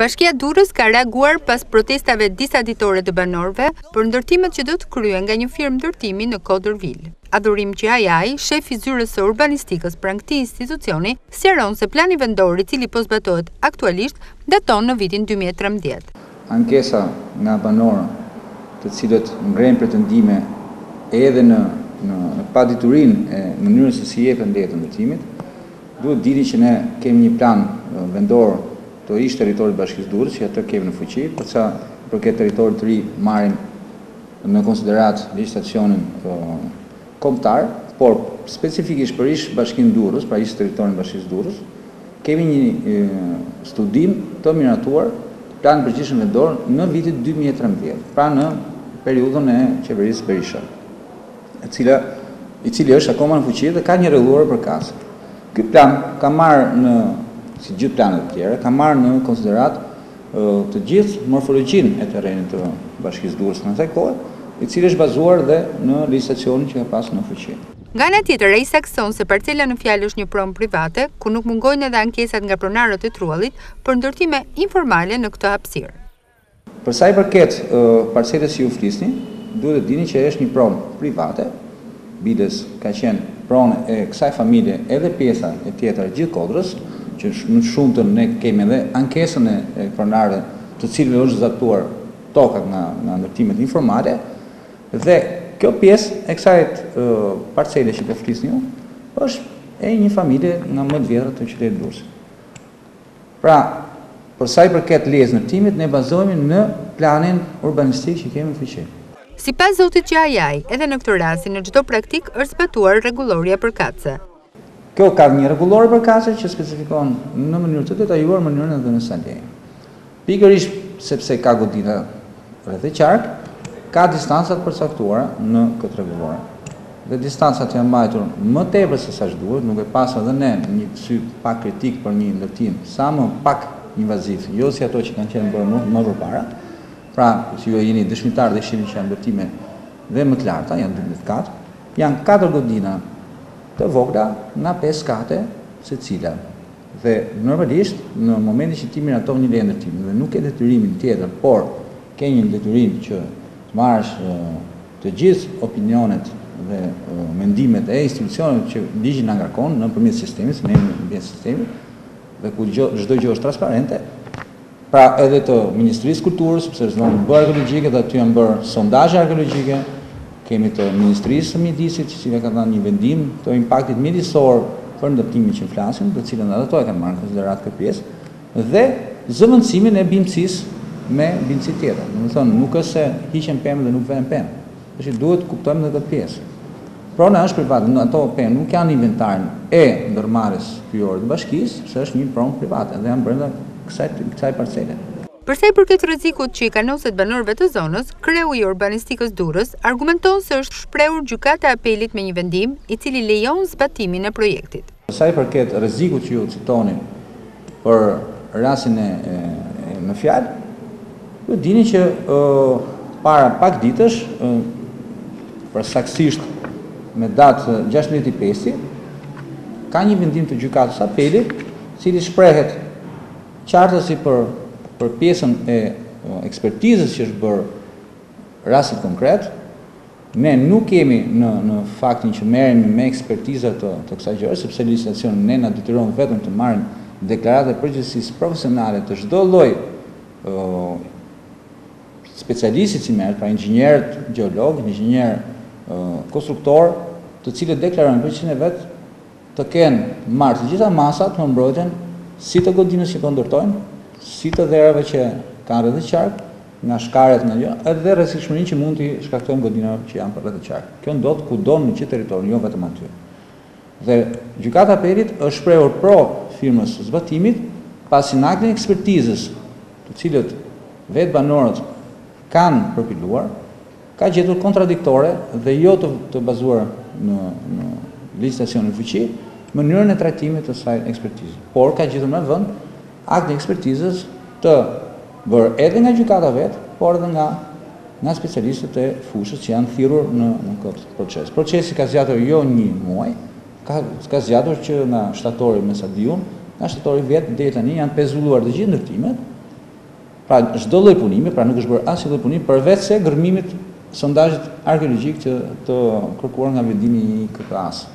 Bashkia Durrës ka reaguar pas protestave disa ditore të banorëve për ndërtimet që do të kryhen nga një firmë ndërtimi në Kodërvil. Adhurim Qehajaj, shef i zyrës së urbanistikës pranë këtij institucioni, sqaron se plani vendor i cili po zbatohet aktualisht daton në vitin dy mijë e trembëdhjetë. Ankesa nga banorë të cilët ngrenë pretendime edhe në paditurinë e mënyrës se si jepen lejet e ndërtimit, Duhet të dini që ne kemi një plan vendor të ish territorit të bashkisë Durrës që atë kemi në fuqi, për sa i përket territorit të ri marrim në konsideratë legjislacionin kombëtar, por specifikisht për ish bashkinë Durrës, pra ish territorin e bashkisë Durrës, kemi një studim të miratuar, planin e përgjithshëm vendor në vitin dy mijë e trembëdhjetë, pra në periudhën e qeverisë Berisha. e cila, i cili është akoma në fuqi dhe ka një rregullore përkatëse. Ky plan ka marrë në, si gjithë planet e tjera, ka marrë në konsideratë të gjithë morfologjinë e terrenit të bashkisë Durrës të asaj kohe, i cili është bazuar dhe në legjislacionin që ka pas në fuqi. Nga ana tjetër, ai saktëson se parcela në fjalë është një pronë private, ku nuk mungojnë edhe ankesat nga pronarët e truallit për ndërtime informale në këtë hapësirë. Për sa i përket parcelës që ju flisni, duhet të dini që është një pronë private, biles ka qenë pronë e kësaj familje edhe pjesa e tjetër e gjithë kodrës, që në të shumtën ne kemi edhe ankesën e pronarëve të cilëve u është zaptuar toka nga ndërtimet informale, dhe kjo pjesë e kësaj parcele që po flisni ju është e një familje nga më të vjetrat të qytetit të Durrësit. Pra, për sa i përket lejes ndërtimit, ne bazohemi në planin urbanistik që kemi në fuqi. Sipas zotit Qehajaj, edhe në këtë rast si në çdo praktikë është zbatuar rregullorja përkatëse. Kjo ka një rregullore përkatëse që specifikon në mënyrë të detajuar mënyrën e dhënies së lejes. Pikërisht sepse ka godina rreth e qark, ka distanca të përcaktuara në këtë rregullore. Dhe distancat janë mbajtur më tepër se sa ç'duhet, duke pasur edhe ne një sy pak kritik për një ndërtim sa më pak invaziv, jo si ato që kanë qenë bërë më përpara. Pra, si ju jeni dëshmitarë dhe shihni që janë ndërtime dhe më të larta, janë dymbëdhjetë katë, janë katër godina të vogla nga pesë kate secila. Dhe normalisht në momentin që ti miraton një leje ndërtimi dhe nuk ke detyrimin tjetër, por ke një detyrim që të marrësh të gjithë opinionet dhe mendimet e institucioneve që ligji na ngarkon nëpërmjet sistemit, se nëpërmjet sistemit dhe ku çdo gjë është transparente, pra edhe të Ministrisë së Kulturës, sepse është zonë B arkeologjike dhe aty janë bërë sondazhe arkeologjike, kemi të Ministrisë së Mjedisit, e cila ka dhënë një vendim të impaktit mjedisor për ndërtimin që flasim, të cilën edhe ato e kanë marrë në konsideratë këtë pjesë, dhe zëvendësimin e bimësisë me bimësi tjetër. Domethënë, nuk është se hiqen pemë dhe nuk vihen pemë. Tash duhet të kuptojmë dhe këtë pjesë. Prona është private, në ato pemë nuk janë në inventarin e ndërmarrjes pyjore të bashkisë, sepse është një pronë private dhe janë brenda kësaj kësaj parcele. Për sa i përket rrezikut që i kanoset banorëve të zonës, kreu i urbanistikës Durrës argumenton se është shprehur Gjykata e Apelit me një vendim, i cili lejon zbatimin e projektit. Për sa i përket rrezikut që ju citoni, Për rastin në fjalë, ju e dini që para pak ditësh, për saktësisht me datë 16 pesti, ka një vendim të gjykatës apelit, cili shprehet qartazi për, për pjesën e ekspertizës që është bërë rastit konkret, Ne nuk jemi në në faktin që merremi me ekspertiza të të kësaj gjëje, sepse legjislacioni ne na detyron vetëm të marrim deklaratat e përgjegjësisë profesionale të çdo lloj specialisti që merret, pra inxhinierët gjeologë, inxhinierë konstruktorë, të cilët deklarojnë përgjegjësinë e vet të kenë marrë të gjitha masat në mbrojtjen si të godinës që po ndërtojnë, si të dherave që kanë rreth e qark, nga shkarjet nga jo, edhe rrezikshmërinë që mund t'i shkaktojnë godinave që janë përreth e qark. Kjo ndodh kudo në gjithë territorin, jo vetëm aty. Dhe Gjykata e Apelit është shprehur pro firmës së zbatimit, pasi në aktin e ekspertizës, të cilët vetë banorët kanë përpiluar, ka gjetur kontradiktore dhe jo të të bazuar në në legjislacionin në fuqi, mënyrën e trajtimit të asaj ekspertize. Por ka gjetur me vend Aktin e ekspertizës të bërë edhe nga gjykata vetë, por edhe nga nga specialistët e fushës që janë thirrur në në këtë proces. Procesi ka zgjatur jo një muaj, ka ka zgjatur që nga shtatori me sa di unë, nga shtatori vjet deri tani janë pezulluar të gjithë ndërtimet. Pra çdo lloj punimi, pra nuk është bërë asnjë lloj punimi përveçse gërmimit sondazhit arkeologjik të të kërkuar nga vendimi i KKA-së.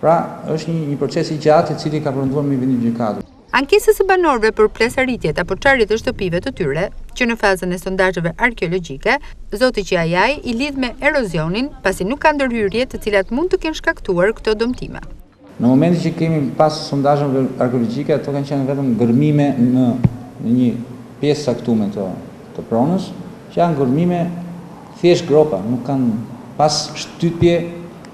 Pra, është një proces i gjatë i cili ka përfunduar me vendim të gjykatës. Ankesës së banorëve për plasarritjet apo çarje të shtëpive të tyre, që në fazën e sondazheve arkeologjike, zoti Qajaj i lidh me erozionin, pasi nuk ka ndërhyrje të cilat mund të kenë shkaktuar këto dëmtime. Në momentin që kemi pas sondazheve arkeologjike, ato kanë qenë vetëm gërmime në një pjesë të caktuar të pronës, që janë gërmime thjesht gropa, nuk kanë pas shtypje,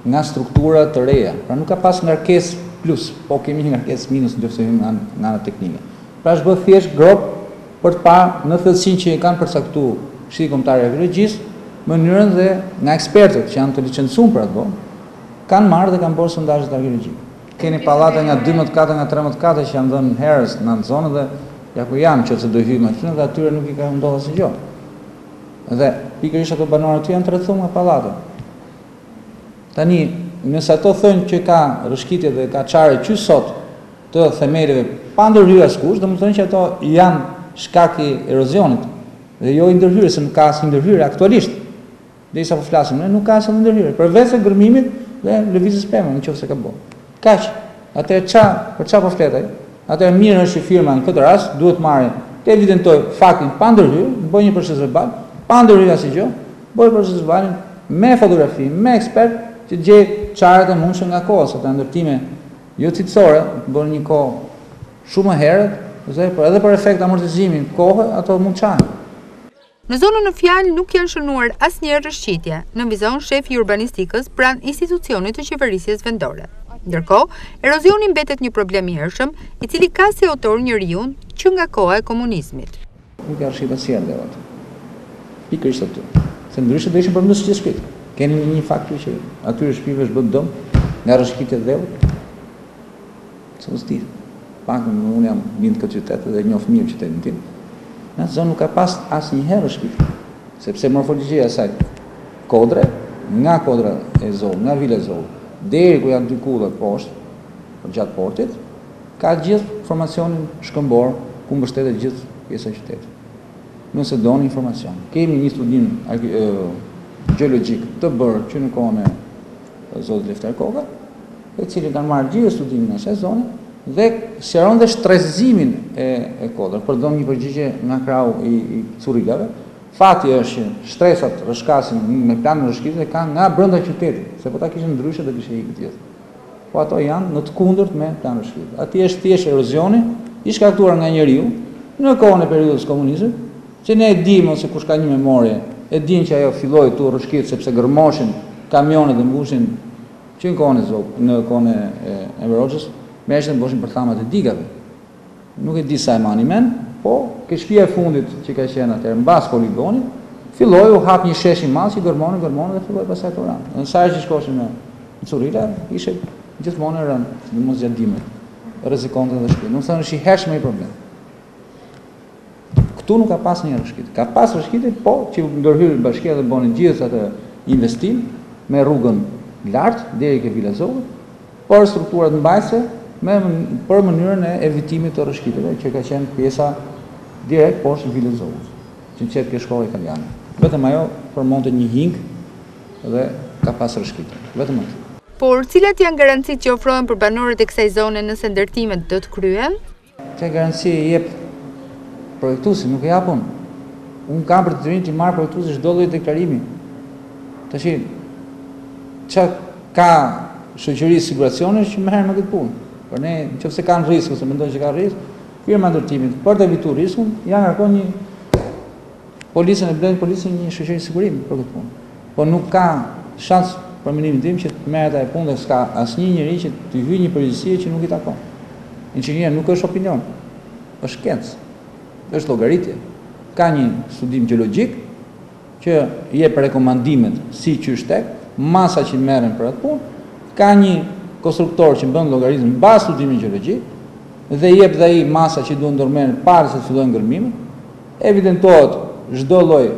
Ngarkesa struktura të reja. Pra nuk ka pas ngarkesë plus, po kemi një ngarkesë minus nëse flasim nga nga ana teknike. Pra është bërë thjesht grop për të parë në thellësinë që i ka përcaktuar Këshilli Kombëtar i Arkeologjisë, mënyrën dhe nga ekspertët që janë të licencuar për ta bo, kanë marrë dhe kanë bërë sondazhet arkeologjike. Keni pallate nga dymbëdhjetë kate, nga trembëdhjetë kate që janë dhënë herët në atë zonë dhe ja ku janë, nëse do hyjmë aty dhe atyre nuk i ka ndodhur asnjë gjë. Dhe pikërisht ato banorë aty janë të rrethuar nga pallate. Tani, nëse ato thonë që ka rrëshkitje dhe ka çarje që sot të themeleve pa ndërhyrë askush, domethënë që ato janë shkak i erozionit dhe jo i ndërhyrjes, se nuk ka asnjë ndërhyrje aktualisht. Derisa po flasim ne, nuk ka asnjë ndërhyrje, përveçse gërmimit dhe lëvizjes pemëve, nëse ka bërë. Kaq. Atëherë ça, për ça po flet ai? Atëherë mirë është që firma në këtë rast duhet të marrë, të evidentojë faktin pa ndërhyrë, të bëjë një proces verbal, pa ndërhyrë asnjë gjë, të bëjë proces verbalin me fotografi, me ekspert, që të gjejë çarjet e mundshme nga koha, sepse janë ndërtime jo cilësore, të bëra në një kohë shumë më herët, dhe edhe për efekt amortizimi kohe ato mund të çahen. Në zonën në fjalë nuk janë shënuar asnjëherë rrëshqitje, nënvizon shefi i urbanistikës pranë institucionit të qeverisjes vendore. Ndërkohë, erozioni mbetet një problem i hershëm, i cili ka si autor njeriun që nga koha e komunizmit. Nuk kanë rrëshqit asnjëherë ndërrat. Pikërisht aty. Se ndryshe do ishin përmbysur gjithë shtëpitë. Keni ndonjë fakt ju që atyre shtëpive i është bërë dëm nga rrëshqitje dheu? Se unë s'di? Të paktën unë jam rrit n'këtë qytet dhe e njoh mirë qytetin tim. Në atë zonë nuk ka pas asnjëherë shpi, sepse morfologjia e asaj kodre, nga kodra e Zogut, nga Vila e Zogut, deri ku janë dy kullat poshtë, përgjatë portit, ka gjithë formacionin shkëmbor ku mbështetet gjithë pjesa e qytetit. Nëse doni informacion, kemi një studim gjeologjik të bërë që në kohën e zotit Lefter Koka, e cila ka marrë gjithë studimin e asaj zone dhe sqaron dhe shtresëzimin e, e kodrës, për të dhënë një përgjigje nga krahu i, i Currilave. Fati është që shtresat rrëshqasin me planin e rrëshqitjes e kanë nga brënda qytetit, se po ta kishin ndryshe do kishte ikë e gjithë. Po ato janë në të kundërt me planin e rrëshqitjes. Aty është thjesht erozioni, i shkaktuar nga njeriu, në kohën e periudhës komuniste, Që ne e dimë ose kush ka një memorie, e din që ajo filloi të rrëshqit sepse gërmoshin kamionat dhe mbushin që në kohën e Zog, në kohën e Enver Hoxhës, me ç'te mbushin bërthamat e digave. Nuk e di sa e mani mend, po ke shpija e fundit që ka qenë atëherë mbas poligonit, filloi u hap një shesh i madh që gërmonin, gërmonin dhe filloi pastaj të rranë. Dhe sa herë që shkoshim në Currila, ishte gjithmonë e rënë, sidomos gjatë dimrit. Rrezikonte dhe shpija. Domethënë është i hershëm ai problem. Këtu nuk ka pas një rrëshkitje. Ka pas rrëshkitje, po që ndërhyri bashkia dhe boni gjithë atë investim me rrugën lart deri ke Vila Zogut, por strukturat mbajtëse me për mënyrën e evitimit të rrëshkitjeve që ka qenë pjesa direkt poshtë Vilës Zogut, që nxjerr ke shkolla italiane. Vetëm ajo përmonte një hing dhe ka pas rrëshkitje. Vetëm aty. Por, cilat janë garancitë që ofrohen për banorët e kësaj zone nëse ndërtimet do të kryhen? Këtë garanci e jep projektuesi, nuk e jap unë. Unë kam për detyrim t'i marr projektuesit çdo lloj deklarimi. Tashi çka ka shoqëri siguracione që merren me këtë punë. Por ne në qoftë se kanë risk ose mendon që ka risk, firma e ndërtimit për të evitur riskun, ja ngarkon një Policën e blen policën një shoqëri sigurimi për këtë punë. Po nuk ka shans për mendimin tim që të merret ajo punë dhe s'ka asnjë njeri që t'i hyjë një përgjegjësie që nuk i takon. Inxhinieria nuk është opinion. Është shkencë. Është llogaritje. Ka një studim gjeologjik që jep rekomandimet si qysh tek, masa që merren për atë punë, ka një konstruktor që bën llogaritë në bazë studimit gjeologjik dhe jep dhe ai masa që duhen ndërmarrë para se të fillojnë gërmimet. Evidentohet çdo lloj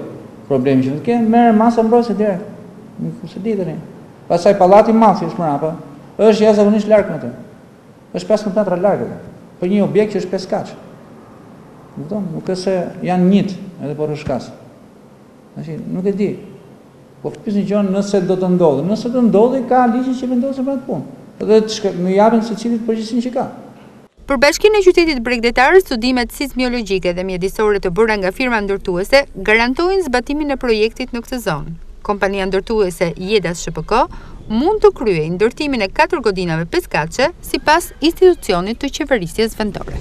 problemi që mund të ketë, merren masa mbrojtëse direkt. Nuk se di tani. Pastaj pallati i madh që është mbrapa, është jashtëzakonisht larg nga të. Është 15 metra larg atë. Për një objekt që është 5 katësh. Kupton? Nuk është se janë ngjit, edhe po rrëshqas. Tash nuk e di. Po fëtis një gjënë nëse do të ndodhë. Nëse do të ndodhë, ka ligje që vendosin për atë punë. Dhe të shkë, i japin secilit përgjegjësinë që ka. Për Bashkinë e Qytetit Bregdetar, studimet sizmiologjike dhe mjedisore të bëra nga firma ndërtuese garantojnë zbatimin e projektit në këtë zonë. Kompania ndërtuese Jedas SHPK mund të kryejë ndërtimin e katër godinave pesëkatëshe sipas institucionit të qeverisjes vendore.